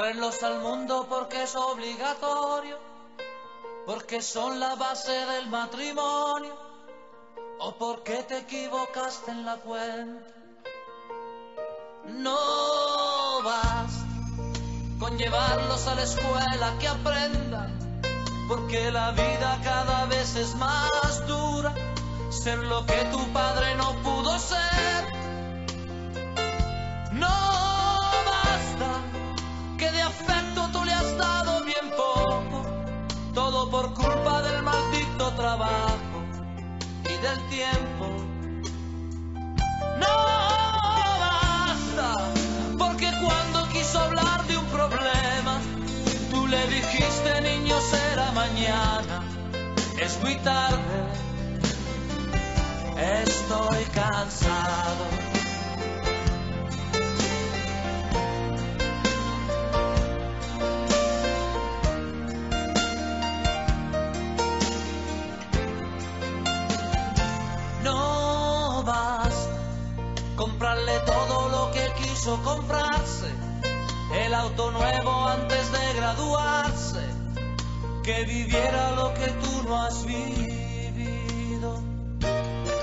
Traerlos al mundo porque es obligatorio, porque son la base del matrimonio, o porque te equivocaste en la cuenta. No basta con llevarlos a la escuela que aprendan, porque la vida cada vez es más dura, ser lo que tu padre no pudo ser. Del tiempo. No basta, porque cuando quiso hablar de un problema, tú le dijiste niño será mañana, es muy tarde, estoy cansado. Todo lo que quiso comprarse, el auto nuevo antes de graduarse, que viviera lo que tú no has vivido.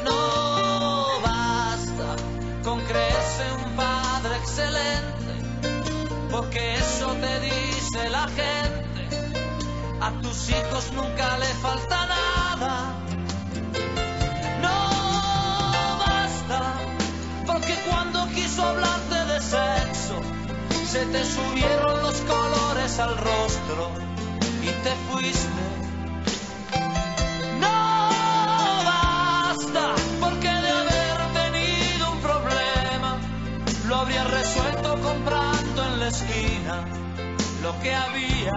No basta con creerse un padre excelente, porque eso te dice la gente, a tus hijos nunca le falta nada. Quiso hablarte de sexo, se te subieron los colores al rostro y te fuiste. No basta, porque de haber tenido un problema, lo habría resuelto comprando en la esquina lo que había,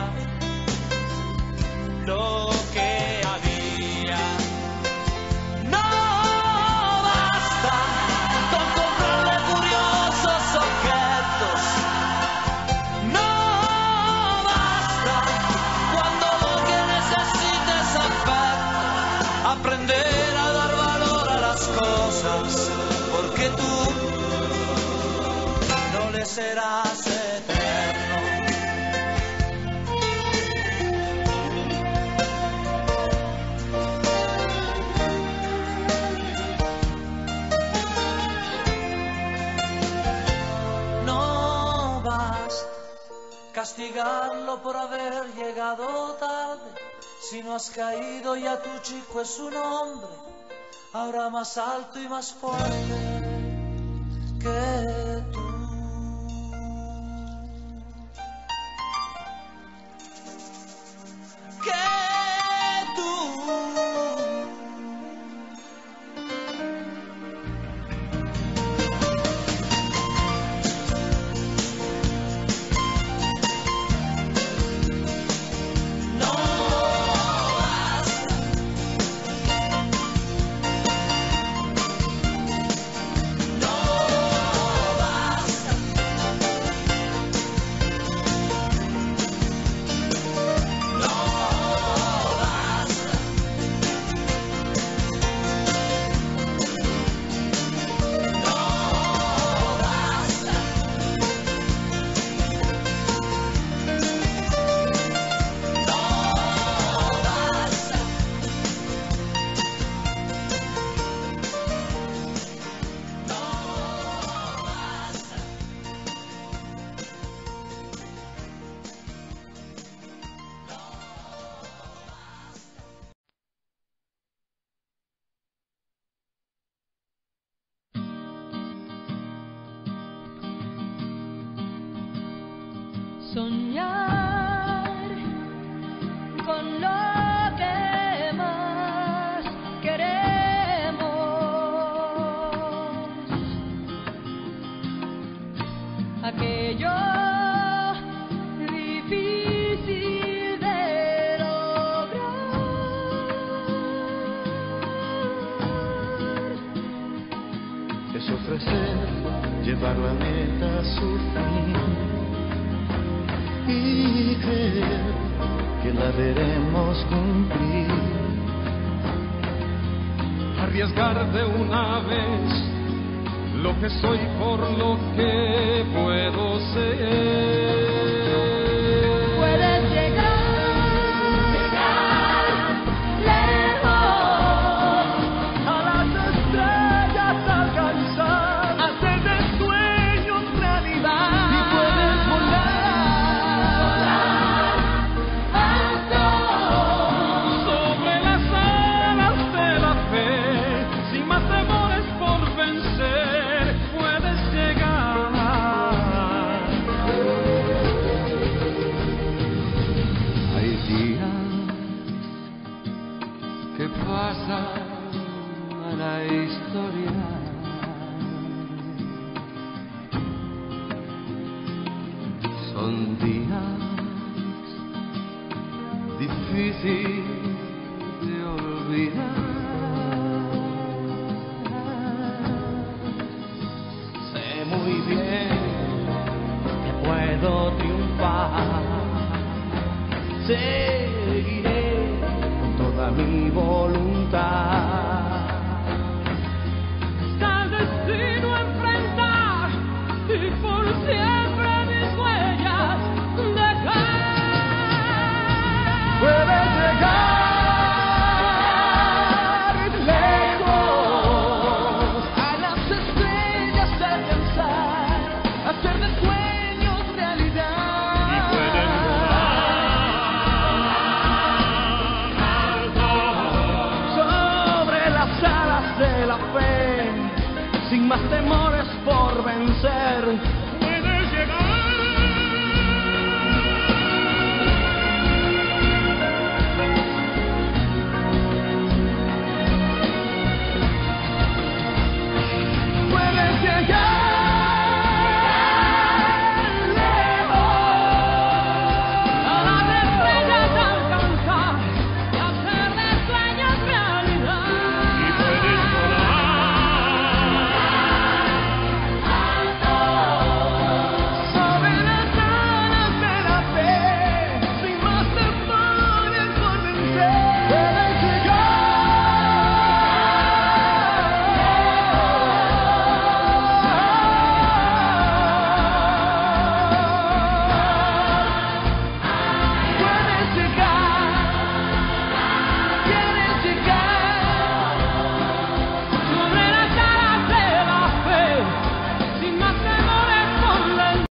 lo que serás eterno. No basta castigarlo por haber llegado tarde. Si no has caído ya tu chico es un hombre, ahora más alto y más fuerte que tú. Soñar con lo que más queremos. Aquello la veremos cumplir. arriesgar de una vez lo que soy por lo que puedo ser. Son días difíciles de olvidar. Sé muy bien que puedo triunfar. Seguiré con toda mi voluntad.